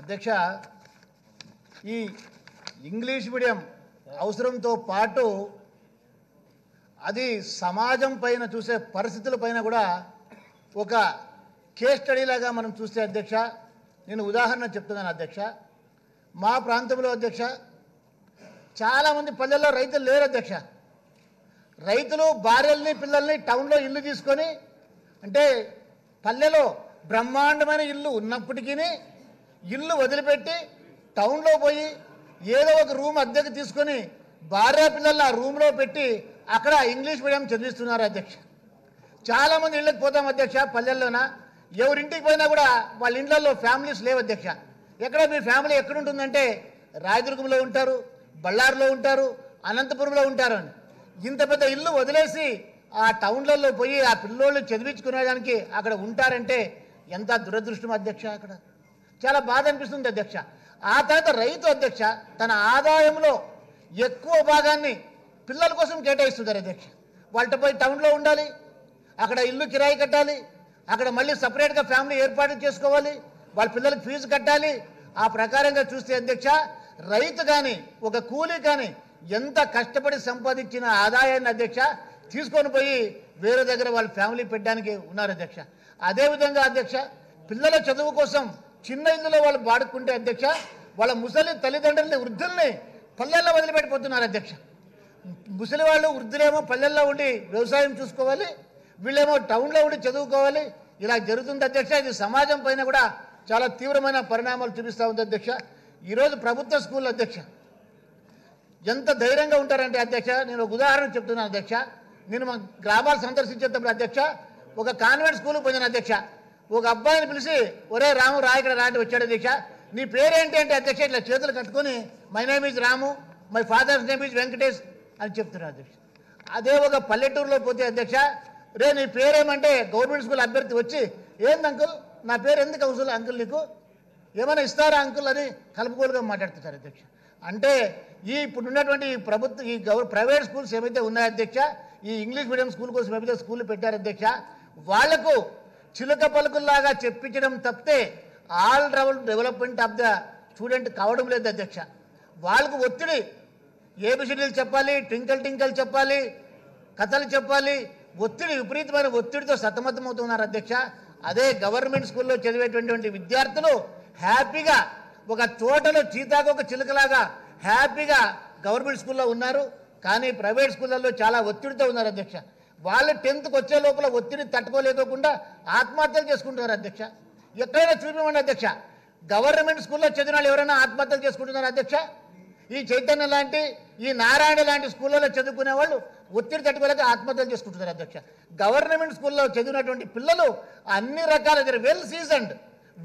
అధ్యక్ష ఈ English medium అవసరంతో పాటు అది సమాజం పైన చూసే పరిస్థితుల పైన కూడా ఒక కేస్ స్టడీలాగా మనం చూస్తే అధ్యక్ష నేను ఉదాహరణ చెప్తున్నాను అధ్యక్ష. మా ప్రాంతంలో అధ్యక్ష చాలామంది పల్లెల్లో రైతులు లేరు అధ్యక్ష. రైతులు భార్యల్ని పిల్లల్ని టౌన్లో ఇల్లు తీసుకొని అంటే పల్లెలో బ్రహ్మాండమైన ఇల్లు ఉన్నప్పటికీ ఇల్లు వదిలిపెట్టి టౌన్లో పోయి ఏదో ఒక రూమ్ అద్దెకు తీసుకొని భార్య పిల్లల్ని ఆ రూమ్లో పెట్టి అక్కడ ఇంగ్లీష్ మీడియం చదివిస్తున్నారు అధ్యక్ష. చాలామంది ఇళ్ళకి పోతాం అధ్యక్ష పల్లెల్లోన. ఎవరింటికి పోయినా కూడా వాళ్ళ ఇండ్లలో ఫ్యామిలీస్ లేవు అధ్యక్ష. ఎక్కడ మీ ఫ్యామిలీ ఎక్కడుంటుందంటే రాయదుర్గంలో ఉంటారు బళ్ళారిలో ఉంటారు అనంతపురంలో ఉంటారు అని. ఇంత పెద్ద ఇల్లు వదిలేసి ఆ టౌన్లలో పోయి ఆ పిల్లోళ్ళు చదివించుకునేదానికి అక్కడ ఉంటారంటే ఎంత దురదృష్టం అధ్యక్ష అక్కడ. చాలా బాధ అనిపిస్తుంది అధ్యక్ష. ఆ తర్వాత రైతు అధ్యక్ష తన ఆదాయంలో ఎక్కువ భాగాన్ని పిల్లల కోసం కేటాయిస్తున్నారు అధ్యక్ష. వాళ్ళతో పోయి టౌన్లో ఉండాలి అక్కడ ఇల్లు కిరాయి కట్టాలి అక్కడ మళ్ళీ సపరేట్గా ఫ్యామిలీ ఏర్పాటు చేసుకోవాలి వాళ్ళ పిల్లలకు ఫీజు కట్టాలి. ఆ ప్రకారంగా చూస్తే అధ్యక్ష రైతు కానీ ఒక కూలీ కానీ ఎంత కష్టపడి సంపాదించిన ఆదాయాన్ని అధ్యక్ష తీసుకొని పోయి వేరే దగ్గర వాళ్ళ ఫ్యామిలీ పెట్టడానికి ఉన్నారు అధ్యక్ష. అదేవిధంగా అధ్యక్ష పిల్లల చదువు కోసం చిన్న ఇల్లులో వాళ్ళు వాడుకుంటే అధ్యక్ష వాళ్ళ ముసలి తల్లిదండ్రుల్ని వృద్ధుల్ని పల్లెల్లో వదిలిపెట్టిపోతున్నారు అధ్యక్ష. ముసలి వాళ్ళు వృద్ధులేమో పల్లెల్లో ఉండి వ్యవసాయం చూసుకోవాలి వీళ్ళేమో టౌన్లో ఉండి చదువుకోవాలి. ఇలా జరుగుతుంది అధ్యక్ష. ఇది సమాజం పైన కూడా చాలా తీవ్రమైన పరిణామాలు చూపిస్తూ ఉంది అధ్యక్ష. ఈరోజు ప్రభుత్వ స్కూల్ అధ్యక్ష. ఎంత ధైర్యంగా ఉంటారంటే అధ్యక్ష నేను ఒక ఉదాహరణ చెప్తున్నాను అధ్యక్ష. నేను మా గ్రామాలు సందర్శించేటప్పుడు అధ్యక్ష ఒక కాన్వెంట్ స్కూల్కి పోయిన అధ్యక్ష. ఒక అబ్బాయిని పిలిచి ఒరే రాము రా ఇక్కడ రాంటి వచ్చాడు అధ్యక్ష నీ పేరేంటి అంటే అధ్యక్ష ఇట్లా చేతులు కట్టుకొని my name is Ramu my father's name is Venkatesh అని చెప్తున్నారు అధ్యక్ష. అదే ఒక పల్లెటూరులో పోతే అధ్యక్ష రే నీ పేరేమంటే గవర్నమెంట్ స్కూల్ అభ్యర్థి వచ్చి ఏంది అంకుల్ నా పేరు ఎందుకు అవసరం అంకుల్ నీకు? ఏమైనా ఇస్తారా అంకుల్ అని కలుపుకోలుగా మాట్లాడుతున్నారు అధ్యక్ష. అంటే ఈ ఇప్పుడు ఉన్నటువంటి ఈ ప్రభుత్వ ఈ గవర్ ప్రైవేట్ స్కూల్స్ ఏమైతే ఉన్నాయో అధ్యక్ష ఈ ఇంగ్లీష్ మీడియం స్కూల్ కోసం ఏమైతే స్కూల్ పెట్టారు అధ్యక్ష వాళ్ళకు చిలుక పలుకుల్లాగా చెప్పించడం తప్పితే all round development of the student కావడం లేదు అధ్యక్ష. వాళ్ళకు ఒత్తిడి. ఏబిసిడీలు చెప్పాలి ట్వింకల్ టింకల్ చెప్పాలి కథలు చెప్పాలి. ఒత్తిడి విపరీతమైన ఒత్తిడితో సతమతమవుతున్నారు అధ్యక్ష. అదే గవర్నమెంట్ స్కూల్లో చదివేటటువంటి విద్యార్థులు హ్యాపీగా ఒక తోటలో చీతాకొక చిలుకలాగా హ్యాపీగా గవర్నమెంట్ స్కూల్లో ఉన్నారు. కానీ ప్రైవేట్ స్కూళ్ళల్లో చాలా ఒత్తిడితో ఉన్నారు అధ్యక్ష. వాళ్ళు టెన్త్కి వచ్చే లోపల ఒత్తిడి తట్టుకోలేకోకుండా ఆత్మహత్యలు చేసుకుంటున్నారు అధ్యక్ష. ఎక్కడైనా చూపివ్వండి అధ్యక్ష. గవర్నమెంట్ స్కూల్లో చదివిన వాళ్ళు ఎవరైనా ఆత్మహత్యలు చేసుకుంటున్నారు అధ్యక్ష? ఈ చైతన్య లాంటి ఈ నారాయణ లాంటి స్కూళ్ళలో చదువుకునే వాళ్ళు ఒత్తిడి తట్టుకోలేక ఆత్మహత్యలు చేసుకుంటున్నారు అధ్యక్ష. గవర్నమెంట్ స్కూల్లో చదివినటువంటి పిల్లలు అన్ని రకాల వెల్ సీజన్డ్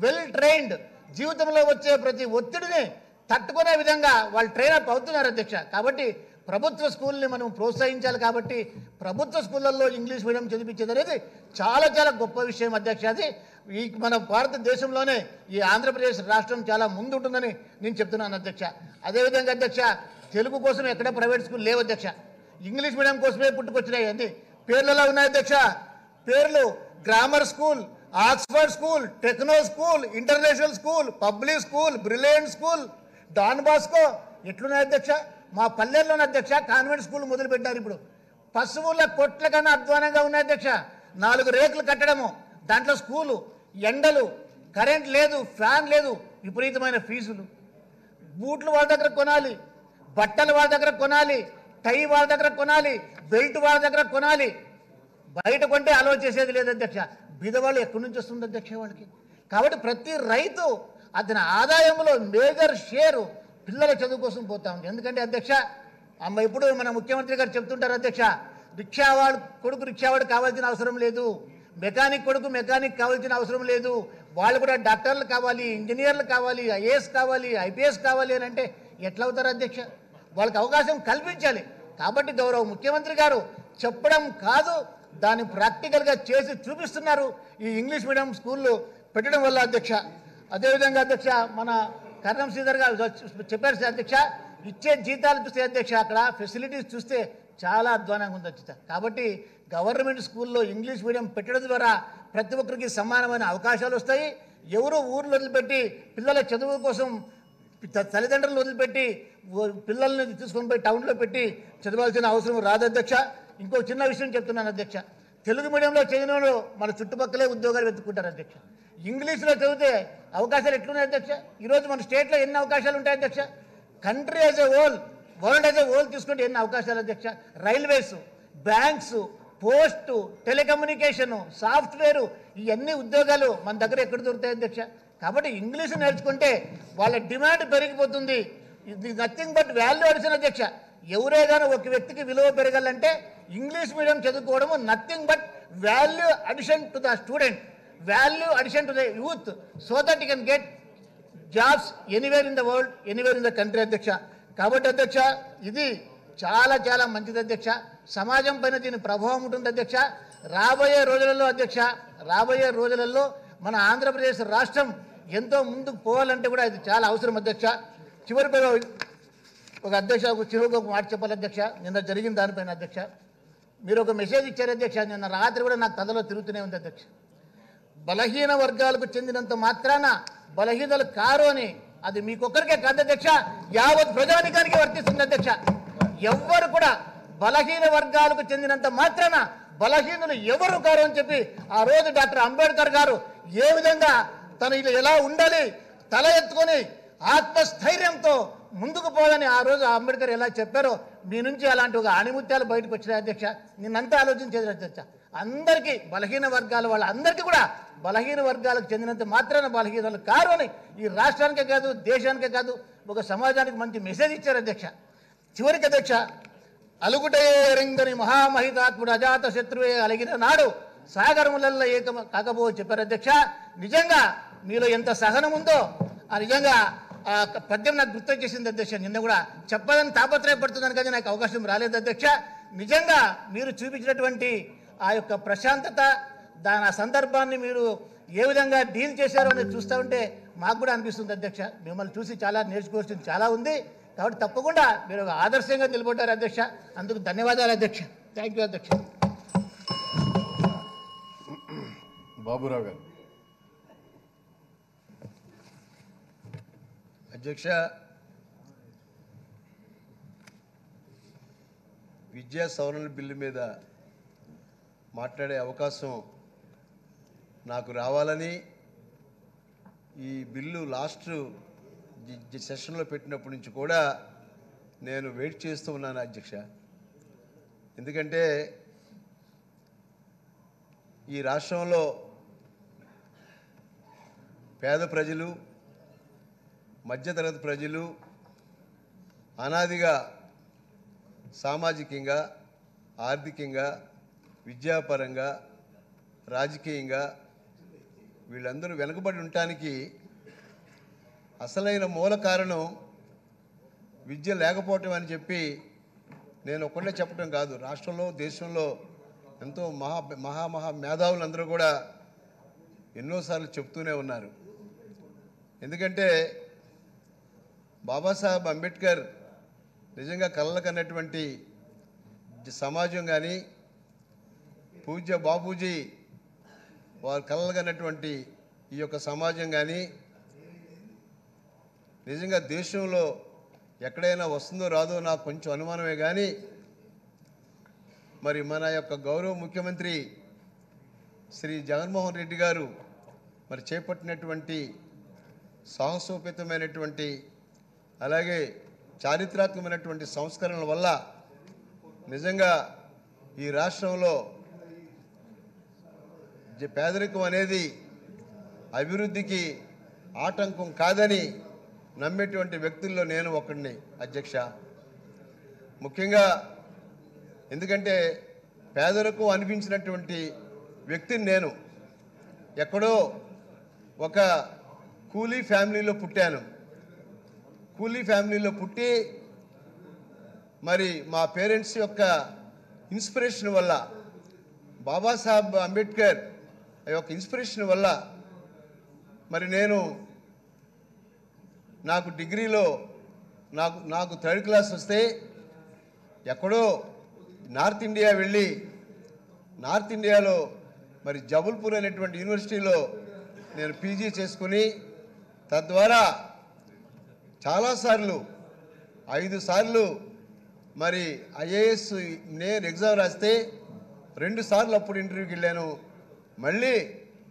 వెల్ ట్రైన్డ్ జీవితంలో వచ్చే ప్రతి ఒత్తిడిని తట్టుకునే విధంగా వాళ్ళు ట్రైన్ అప్ అవుతున్నారు అధ్యక్ష. కాబట్టి ప్రభుత్వ స్కూల్ని మనం ప్రోత్సహించాలి కాబట్టి ప్రభుత్వ స్కూళ్ళల్లో ఇంగ్లీష్ మీడియం చదివించేది అనేది చాలా చాలా గొప్ప విషయం అధ్యక్ష. అది ఈ మన భారతదేశంలోనే ఈ ఆంధ్రప్రదేశ్ రాష్ట్రం చాలా ముందుంటుందని నేను చెప్తున్నాను అధ్యక్ష. అదేవిధంగా అధ్యక్ష తెలుగు కోసం ఎక్కడ ప్రైవేట్ స్కూల్ లేవు అధ్యక్ష. ఇంగ్లీష్ మీడియం కోసమే పుట్టుకొచ్చినాయి అండి పేర్లలో ఉన్నాయి అధ్యక్ష. పేర్లు grammar school Oxford school techno school international school public school brilliant school Don Bosco ఎట్లున్నాయి అధ్యక్ష? మా పల్లెల్లోని అధ్యక్ష కాన్వెంట్ స్కూల్ మొదలుపెట్టారు ఇప్పుడు. పశువుల కొట్ల కన్నా అధ్వానంగా ఉన్నాయి అధ్యక్ష. నాలుగు రేకులు కట్టడము దాంట్లో స్కూలు ఎండలు కరెంట్ లేదు ఫ్యాన్ లేదు విపరీతమైన ఫీజులు. బూట్లు వాళ్ళ దగ్గర కొనాలి బట్టలు వాళ్ళ దగ్గర కొనాలి టై వాళ్ళ దగ్గర కొనాలి బెల్ట్ వాళ్ళ దగ్గర కొనాలి. బయట కొంటే అలో చేసేది లేదు అధ్యక్ష. బీదవాళ్ళు ఎక్కడి నుంచి వస్తుంది అధ్యక్ష వాళ్ళకి? కాబట్టి ప్రతి రైతు అతని ఆదాయంలో మేజర్ షేరు పిల్లల చదువు కోసం పోతా ఉంటాం ఎందుకంటే అధ్యక్ష అమ్మ ఇప్పుడు మన ముఖ్యమంత్రి గారు చెప్తుంటారు అధ్యక్ష రిక్షావాడు కొడుకు రిక్షావాడు కావాల్సిన అవసరం లేదు. మెకానిక్ కొడుకు మెకానిక్ కావాల్సిన అవసరం లేదు. వాళ్ళు కూడా డాక్టర్లు కావాలి ఇంజనీర్లు కావాలి ఐఏఎస్ కావాలి ఐపీఎస్ కావాలి అని అంటే ఎట్లా అవుతారు అధ్యక్ష? వాళ్ళకి అవకాశం కల్పించాలి. కాబట్టి గౌరవ ముఖ్యమంత్రి గారు చెప్పడం కాదు దాన్ని ప్రాక్టికల్గా చేసి చూపిస్తున్నారు. ఈ ఇంగ్లీష్ మీడియం స్కూళ్ళు పెట్టడం వల్ల అధ్యక్ష. అదేవిధంగా అధ్యక్ష మన కరణం శ్రీధర్ గారు చెప్పారు అధ్యక్ష. ఇచ్చే జీతాలు చూస్తే అధ్యక్ష అక్కడ ఫెసిలిటీస్ చూస్తే చాలా అధ్వానంగా ఉంది అధ్యక్ష. కాబట్టి గవర్నమెంట్ స్కూల్లో ఇంగ్లీష్ మీడియం పెట్టడం ద్వారా ప్రతి ఒక్కరికి సమానమైన అవకాశాలు వస్తాయి. ఎవరు ఊర్లు వదిలిపెట్టి పిల్లల చదువు కోసం తల్లిదండ్రులు వదిలిపెట్టి పిల్లల్ని తీసుకొని పోయి టౌన్లో పెట్టి చదవాల్సిన అవసరం రాదు అధ్యక్ష. ఇంకో చిన్న విషయం చెప్తున్నాను అధ్యక్ష. తెలుగు మీడియంలో చదివిన వాళ్ళు మన చుట్టుపక్కలే ఉద్యోగాలు వెతుక్కుంటారు అధ్యక్ష. ఇంగ్లీష్లో చదివితే అవకాశాలు ఎట్లున్నాయి అధ్యక్ష? ఈరోజు మన స్టేట్లో ఎన్ని అవకాశాలు ఉంటాయి అధ్యక్ష? Country as a whole world as a whole తీసుకుంటే ఎన్ని అవకాశాలు అధ్యక్ష? Railways banks post telecommunication software ఇవన్నీ ఉద్యోగాలు మన దగ్గర ఎక్కడ దొరుకుతాయి అధ్యక్ష? కాబట్టి ఇంగ్లీష్ నేర్చుకుంటే వాళ్ళ డిమాండ్ పెరిగిపోతుంది. ఇది నథింగ్ బట్ వాల్యూ అడిషన్ అధ్యక్ష. ఎవరే కానీ ఒక వ్యక్తికి విలువ పెరగాలంటే English medium చదువుకోవడము nothing but value addition to the student value addition to the youth so that you can get jobs anywhere in the world anywhere in the country అధ్యక్ష కాబట్టి అధ్యక్ష ఇది చాలా చాలా మంచిది అధ్యక్ష సమాజం పైన దీని ప్రభావం ఉంటుంది అధ్యక్ష రాబోయే రోజులలో అధ్యక్ష రాబోయే రోజులలో మన ఆంధ్రప్రదేశ్ రాష్ట్రం ఎంతో ముందుకు పోవాలంటే కూడా ఇది చాలా అవసరం అధ్యక్ష చివరి ఒక- ఒక అధ్యక్ష ఒక చివరికి ఒక మాట చెప్పాలి అధ్యక్ష నిన్న జరిగిన దానిపైన అధ్యక్ష మీరు ఒక మెసేజ్ ఇచ్చారు అధ్యక్ష నిన్న రాత్రి కూడా నాకు కథలో తిరుగుతూనే ఉంది అధ్యక్ష బలహీన వర్గాలకు చెందినంత మాత్రాన బలహీనలు కారు అని అది మీకొక్కరికే కాదు అధ్యక్ష. యావత్ ప్రజానికానికి వర్తిస్తుంది అధ్యక్ష. ఎవ్వరు కూడా బలహీన వర్గాలకు చెందినంత మాత్రాన బలహీనులు ఎవరు కారు అని చెప్పి ఆ రోజు డాక్టర్ అంబేద్కర్ గారు ఏ విధంగా తను ఇలా ఎలా ఉండాలి తల ఎత్తుకొని ఆత్మస్థైర్యంతో ముందుకు పోవాలని ఆ రోజు అంబేద్కర్ ఎలా చెప్పారో మీ నుంచి అలాంటి ఒక ఆణిముత్యాలు బయటకు వచ్చినాయి అధ్యక్ష. నిన్నంతా ఆలోచించేది అధ్యక్ష. అందరికీ బలహీన వర్గాల వాళ్ళందరికీ కూడా బలహీన వర్గాలకు చెందినంత మాత్రాన బలహీనలు కారు అని ఈ రాష్ట్రానికే కాదు దేశానికే కాదు ఒక సమాజానికి మంచి మెసేజ్ ఇచ్చారు అధ్యక్ష. చివరికి అధ్యక్ష అలుగుటేరింగని మహామహితాత్ముడు అజాత శత్రువే అలిగిన నాడు సాగరములల్లో ఏక కాకపో చెప్పారు అధ్యక్ష. నిజంగా మీలో ఎంత సహనం ఉందో ఆ నిజంగా ఆ పద్యం నాకు గుర్తు చేసింది అధ్యక్ష. నిన్న కూడా చెప్పాలని తాపత్రయపడుతున్నాను కానీ నాకు అవకాశం రాలేదు అధ్యక్ష. నిజంగా మీరు చూపించినటువంటి ఆ యొక్క ప్రశాంతత దాని ఆ సందర్భాన్ని మీరు ఏ విధంగా డీల్ చేశారో అనేది చూస్తూ ఉంటే మాకు కూడా అనిపిస్తుంది అధ్యక్ష. మిమ్మల్ని చూసి చాలా నేర్చుకోవాల్సింది చాలా ఉంది. కాబట్టి తప్పకుండా మీరు ఒక ఆదర్శంగా నిలబడ్డారు అధ్యక్ష. అందుకు ధన్యవాదాలు అధ్యక్ష. థ్యాంక్ యూ అధ్యక్ష. బాబురావు గారు. అధ్యక్ష విద్యా సవరణ బిల్లు మీద మాట్లాడే అవకాశం నాకు రావాలని ఈ బిల్లు లాస్ట్ సెషన్లో పెట్టినప్పటి నుంచి కూడా నేను వెయిట్ చేస్తూ ఉన్నాను అధ్యక్ష. ఎందుకంటే ఈ రాష్ట్రంలో పేద ప్రజలు మధ్యతరగతి ప్రజలు అనాదిగా సామాజికంగా ఆర్థికంగా విద్యాపరంగా రాజకీయంగా వీళ్ళందరూ వెనుకబడి ఉండటానికి అసలైన మూల కారణం విద్య లేకపోవటం అని చెప్పి నేను ఒక్కడే చెప్పడం కాదు. రాష్ట్రంలో దేశంలో ఎంతో మహా మహా మహా మేధావులందరూ కూడా ఎన్నోసార్లు చెప్తూనే ఉన్నారు. ఎందుకంటే బాబాసాహెబ్ అంబేద్కర్ నిజంగా కలలకన్నటువంటి సమాజం కానీ పూజ్య బాపూజీ వారు కలగనటువంటి ఈ యొక్క సమాజం కానీ నిజంగా దేశంలో ఎక్కడైనా వస్తుందో రాదో నాకు కొంచెం అనుమానమే కానీ మరి మన యొక్క గౌరవ ముఖ్యమంత్రి శ్రీ జగన్మోహన్ రెడ్డి గారు మరి చేపట్టినటువంటి సాహసోపేతమైనటువంటి అలాగే చారిత్రాత్మకమైనటువంటి సంస్కరణల వల్ల నిజంగా ఈ రాష్ట్రంలో పేదరికం అనేది అభివృద్ధికి ఆటంకం కాదని నమ్మేటువంటి వ్యక్తుల్లో నేను ఒకడిని అధ్యక్ష. ముఖ్యంగా ఎందుకంటే పేదరికం అనిపించినటువంటి వ్యక్తిని నేను. ఎక్కడో ఒక కూలీ ఫ్యామిలీలో పుట్టాను. కూలీ ఫ్యామిలీలో పుట్టి మరి మా పేరెంట్స్ యొక్క ఇన్స్పిరేషన్ వల్ల బాబాసాహెబ్ అంబేద్కర్ ఆ యొక్క ఇన్స్పిరేషన్ వల్ల మరి నేను నాకు డిగ్రీలో నాకు నాకు థర్డ్ క్లాస్ వస్తే ఎక్కడో నార్త్ ఇండియా వెళ్ళి నార్త్ ఇండియాలో మరి జబల్పూర్ అనేటువంటి యూనివర్సిటీలో నేను పీజీ చేసుకుని తద్వారా చాలాసార్లు ఐదు సార్లు మరి ఐఏఎస్ నేను ఎగ్జామ్ రాస్తే రెండు సార్లు అప్పుడు ఇంటర్వ్యూకి వెళ్ళాను. మళ్ళీ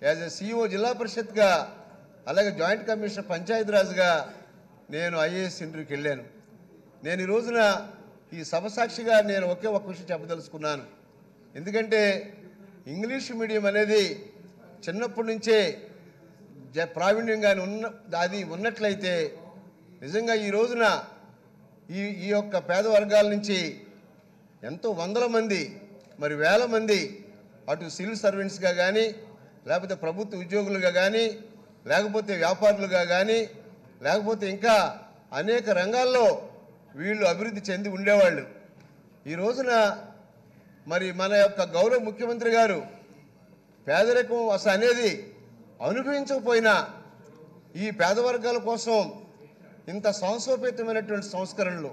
యాజ్ ఎ సిఇఓ జిల్లా పరిషత్గా అలాగే జాయింట్ కమిషనర్ పంచాయతీరాజ్గా నేను ఐఏఎస్ ఇంటర్వ్యూకి వెళ్ళాను. నేను ఈ రోజున ఈ సభ సాక్షిగా నేను ఒకే ఒక విషయం చెప్పదలుచుకున్నాను. ఎందుకంటే ఇంగ్లీష్ మీడియం అనేది చిన్నప్పటి నుంచే జ ప్రావీణ్యంగా ఉన్న అది ఉన్నట్లయితే నిజంగా ఈ రోజున ఈ ఈ యొక్క పేద వర్గాల నుంచి ఎంతో వందల మంది మరి వేల మంది అటు సివిల్ సర్వెంట్స్గా కానీ లేకపోతే ప్రభుత్వ ఉద్యోగులుగా కానీ లేకపోతే వ్యాపారులుగా కానీ లేకపోతే ఇంకా అనేక రంగాల్లో వీళ్ళు అభివృద్ధి చెంది ఉండేవాళ్ళు. ఈ రోజున మరి మన యొక్క గౌరవ ముఖ్యమంత్రి గారు పేదరికం అసలు అనేది అనుభవించకపోయినా ఈ పేద వర్గాల కోసం ఇంత సాంసోపేతమైనటువంటి సంస్కరణలు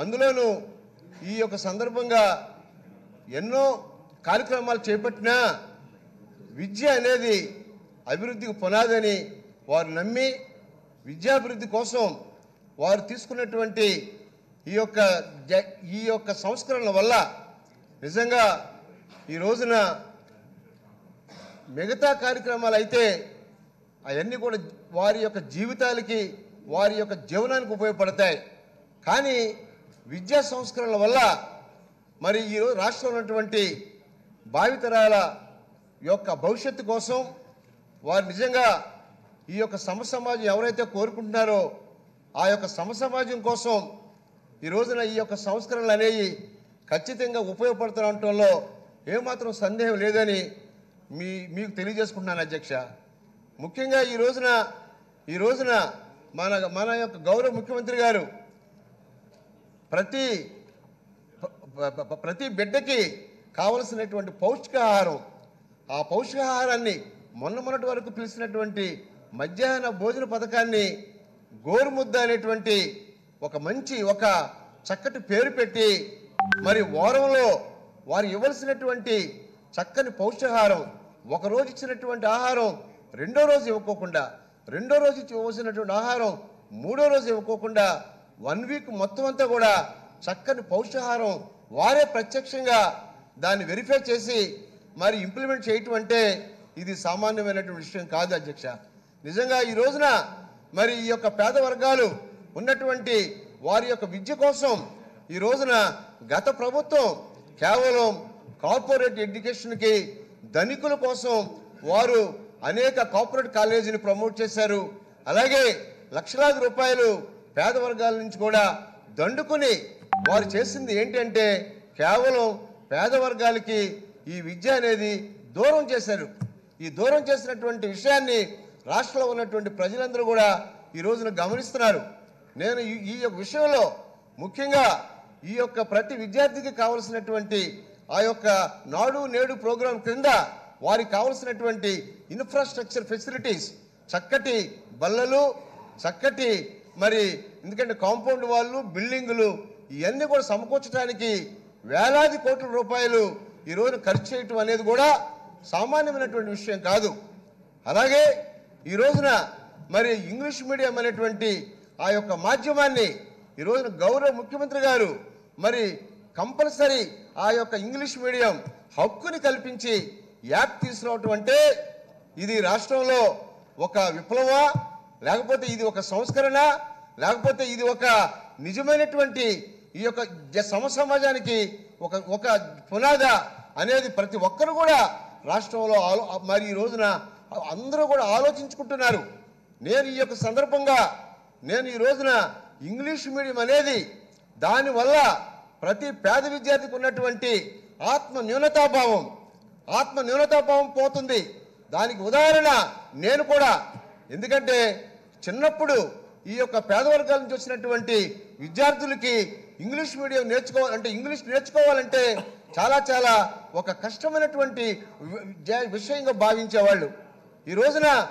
అందులోనూ ఈ యొక్క సందర్భంగా ఎన్నో కార్యక్రమాలు చేపట్టినా విద్య అనేది అభివృద్ధికి పునాదని వారు నమ్మి విద్యాభివృద్ధి కోసం వారు తీసుకున్నటువంటి ఈ యొక్క జ- ఈ యొక్క సంస్కరణల వల్ల నిజంగా ఈ రోజున మిగతా కార్యక్రమాలు అయితే అవన్నీ కూడా వారి యొక్క జీవితాలకి వారి యొక్క జీవనానికి ఉపయోగపడతాయి. కానీ విద్యా సంస్కరణల వల్ల మరి ఈరోజు రాష్ట్రంలో ఉన్నటువంటి భావితరాల యొక్క భవిష్యత్తు కోసం వారు నిజంగా ఈ యొక్క సమ సమాజం ఎవరైతే కోరుకుంటున్నారో ఆ యొక్క సమ సమాజం కోసం ఈ రోజున ఈ యొక్క సంస్కరణలు అనేవి ఖచ్చితంగా ఉపయోగపడుతుండటంలో ఏమాత్రం సందేహం లేదని మీ మీకు తెలియజేసుకుంటున్నాను అధ్యక్ష. ముఖ్యంగా ఈ రోజున ఈ రోజున మన మన యొక్క గౌరవ ముఖ్యమంత్రి గారు ప్రతి ప్రతి బిడ్డకి కావలసినటువంటి పౌష్టికాహారం. ఆ పౌష్టికాహారాన్ని మొన్న మొన్నటి వరకు పిలిచినటువంటి మధ్యాహ్న భోజన పథకాన్ని గోరుముద్ద అనేటువంటి ఒక మంచి ఒక చక్కటి పేరు పెట్టి మరి వారంలో వారు ఇవ్వాల్సినటువంటి చక్కని పౌష్టికాహారం ఒక రోజు ఇచ్చినటువంటి ఆహారం రెండో రోజు ఇవ్వకోకుండా రెండో రోజు ఇచ్చి ఇవ్వాల్సినటువంటి ఆహారం మూడో రోజు ఇవ్వకోకుండా వన్ వీక్ మొత్తం అంతా కూడా చక్కని పౌష్టికాహారం వారే ప్రత్యక్షంగా దాన్ని వెరిఫై చేసి మరి ఇంప్లిమెంట్ చేయటం అంటే ఇది సామాన్యమైనటువంటి విషయం కాదు అధ్యక్ష. నిజంగా ఈ రోజున మరి ఈ యొక్క పేద వర్గాలు ఉన్నటువంటి వారి యొక్క విద్య కోసం ఈ రోజున గత ప్రభుత్వం కేవలం కార్పొరేట్ ఎడ్యుకేషన్కి ధనికుల కోసం వారు అనేక కార్పొరేట్ కాలేజీని ప్రమోట్ చేశారు. అలాగే లక్షలాది రూపాయలు పేద వర్గాల నుంచి కూడా దండుకుని వారు చేసింది ఏంటంటే కేవలం పేద వర్గాలకి ఈ విద్య అనేది దూరం చేశారు. ఈ దూరం చేసినటువంటి విషయాన్ని రాష్ట్రంలో ఉన్నటువంటి ప్రజలందరూ కూడా ఈ రోజున గమనిస్తున్నారు. నేను ఈ- ఈ యొక్క విషయంలో ముఖ్యంగా ఈ యొక్క ప్రతి విద్యార్థికి కావలసినటువంటి ఆ యొక్క నాడు నేడు ప్రోగ్రాం క్రింద వారికి కావలసినటువంటి ఇన్ఫ్రాస్ట్రక్చర్ ఫెసిలిటీస్ చక్కటి బల్లలు చక్కటి మరి ఎందుకంటే కాంపౌండ్ వాళ్ళు బిల్డింగులు ఇవన్నీ కూడా సమకూర్చడానికి వేలాది కోట్ల రూపాయలు ఈరోజు ఖర్చు చేయటం అనేది కూడా సామాన్యమైనటువంటి విషయం కాదు. అలాగే ఈ రోజున మరి ఇంగ్లీష్ మీడియం అనేటువంటి ఆ యొక్క మాధ్యమాన్ని ఈ రోజున గౌరవ ముఖ్యమంత్రి గారు మరి కంపల్సరీ ఆ యొక్క ఇంగ్లీష్ మీడియం హక్కుని కల్పించి యాక్ట్ తీసుకురావటం అంటే ఇది రాష్ట్రంలో ఒక విప్లవా లేకపోతే ఇది ఒక సంస్కరణ? లేకపోతే ఇది ఒక నిజమైనటువంటి ఈ యొక్క జ- సమ సమాజానికి ఒక ఒక పునాద అనేది ప్రతి ఒక్కరు కూడా రాష్ట్రంలో ఆలో మరి ఈ రోజున అందరూ కూడా ఆలోచించుకుంటున్నారు. నేను ఈ యొక్క సందర్భంగా నేను ఈ రోజున ఇంగ్లీష్ మీడియం అనేది దానివల్ల ప్రతి పేద విద్యార్థికి ఉన్నటువంటి ఆత్మ న్యూనతాభావం ఆత్మ న్యూనతాభావం పోతుంది. దానికి ఉదాహరణ నేను కూడా ఎందుకంటే చిన్నప్పుడు ఈ యొక్క పేద వర్గాల నుంచి వచ్చినటువంటి విద్యార్థులకి ఇంగ్లీష్ మీడియం నేర్చుకోవాలంటే ఇంగ్లీష్ నేర్చుకోవాలంటే చాలా చాలా ఒక కష్టమైనటువంటి జ- విషయంగా భావించేవాళ్ళు. ఈ రోజున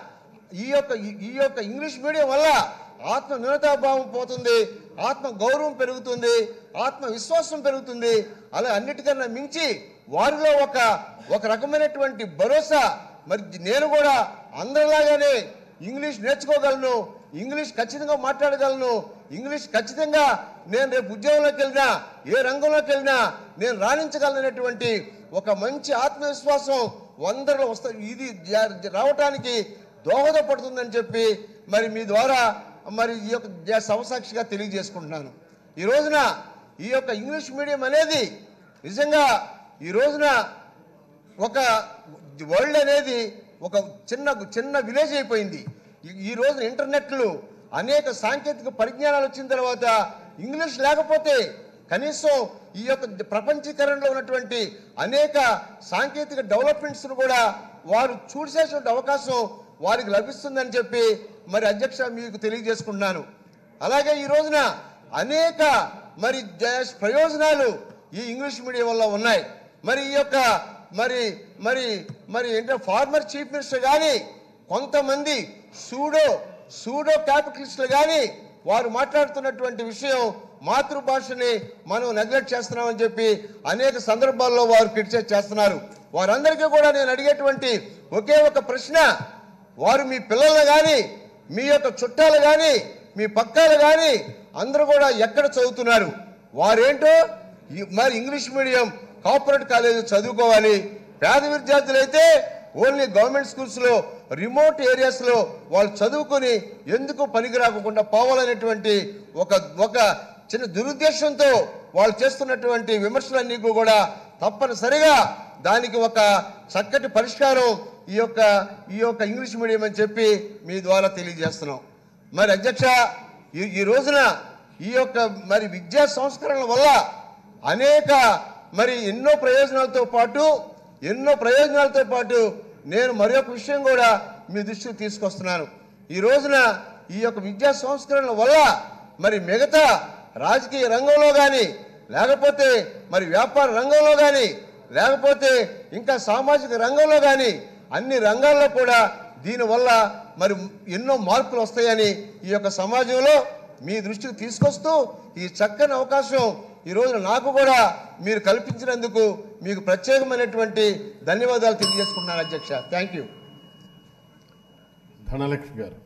ఈ యొక్క ఈ- ఈ యొక్క ఇంగ్లీష్ మీడియం వల్ల ఆత్మ న్యూనతాభావం పోతుంది ఆత్మ గౌరవం పెరుగుతుంది ఆత్మవిశ్వాసం పెరుగుతుంది. అలా అన్నిటికన్నా మించి వారిలో ఒక ఒక రకమైనటువంటి భరోసా. మరి నేను కూడా అందరిలాగానే ఇంగ్లీష్ నేర్చుకోగలను ఇంగ్లీష్ ఖచ్చితంగా మాట్లాడగలను. ఇంగ్లీష్ ఖచ్చితంగా నేను రేపు ఉద్యోగంలోకి వెళ్ళినా ఏ రంగంలోకి వెళ్ళినా నేను రాణించగలనటువంటి ఒక మంచి ఆత్మవిశ్వాసం వందరిలో వస్తా ఇది జ- రావటానికి దోహదపడుతుందని చెప్పి మరి మీ ద్వారా మరి ఈ యొక్క జ- సవసాక్షిగా తెలియజేసుకుంటున్నాను. ఈ రోజున ఈ యొక్క ఇంగ్లీష్ మీడియం అనేది నిజంగా ఈ రోజున ఒక వరల్డ్ అనేది ఒక చిన్న చిన్న విలేజ్ అయిపోయింది. ఈ- ఈ ఇంటర్నెట్లు అనేక సాంకేతిక పరిజ్ఞానాలు వచ్చిన తర్వాత ఇంగ్లీష్ లేకపోతే కనీసం ఈ యొక్క ప్రపంచీకరణలో ఉన్నటువంటి అనేక సాంకేతిక డెవలప్మెంట్స్ను కూడా వారు చూసేటువంటి అవకాశం వారికి లభిస్తుందని చెప్పి మరి అధ్యక్ష మీకు తెలియజేసుకుంటున్నాను. అలాగే ఈ రోజున అనేక మరి జ- ప్రయోజనాలు ఈ ఇంగ్లీష్ మీడియం వల్ల ఉన్నాయి. మరి ఈ యొక్క మరి మరి మరి ఏంటంటే ఫార్మర్ చీఫ్ మినిస్టర్ కానీ కొంతమంది సూడో సూడో క్యాపిటలిస్టులు కానీ వారు మాట్లాడుతున్నటువంటి విషయం మాతృభాషని మనం నెగ్లెక్ట్ చేస్తున్నామని చెప్పి అనేక సందర్భాల్లో వారు క్రిటిసైజ్ చేస్తున్నారు. వారందరికీ కూడా నేను అడిగేటువంటి ఒకే ఒక ప్రశ్న వారు మీ పిల్లలు కానీ మీ యొక్క చుట్టాలు కానీ మీ పక్కాలు కానీ అందరూ కూడా ఎక్కడ చదువుతున్నారు? వారేంటో మరి ఇంగ్లీష్ మీడియం కార్పొరేట్ కాలేజీ చదువుకోవాలి. పేద విద్యార్థులు అయితే ఓన్లీ గవర్నమెంట్ స్కూల్స్లో రిమోట్ ఏరియాస్లో వాళ్ళు చదువుకొని ఎందుకు పనికి రాకుండా పోవాలనేటువంటి ఒక ఒక చిన్న దురుద్దేశంతో వాళ్ళు చేస్తున్నటువంటి విమర్శలన్నీ కూడా తప్పనిసరిగా దానికి ఒక చక్కటి పరిష్కారం ఈ యొక్క ఈ యొక్క ఇంగ్లీష్ మీడియం అని చెప్పి మీ ద్వారా తెలియజేస్తున్నాం. మరి అధ్యక్ష ఈ ఈ రోజున ఈ యొక్క మరి విద్యా సంస్కరణల వల్ల అనేక మరి ఎన్నో ప్రయోజనాలతో పాటు ఎన్నో ప్రయోజనాలతో పాటు నేను మరొక విషయం కూడా మీ దృష్టికి తీసుకొస్తున్నాను. ఈ రోజున ఈ యొక్క విద్యా సంస్కరణల వల్ల మరి మిగతా రాజకీయ రంగంలో కానీ లేకపోతే మరి వ్యాపార రంగంలో కానీ లేకపోతే ఇంకా సామాజిక రంగంలో కానీ అన్ని రంగాల్లో కూడా దీనివల్ల మరి ఎన్నో మార్పులు వస్తాయని ఈ యొక్క సమాజంలో మీ దృష్టికి తీసుకొస్తూ ఈ చక్కని అవకాశం ఈ రోజున నాకు కూడా మీరు కల్పించినందుకు మీకు ప్రత్యేకమైనటువంటి ధన్యవాదాలు తెలియజేసుకుంటున్నాను అధ్యక్ష. థ్యాంక్ యూ ధనలక్ష్మి గారు.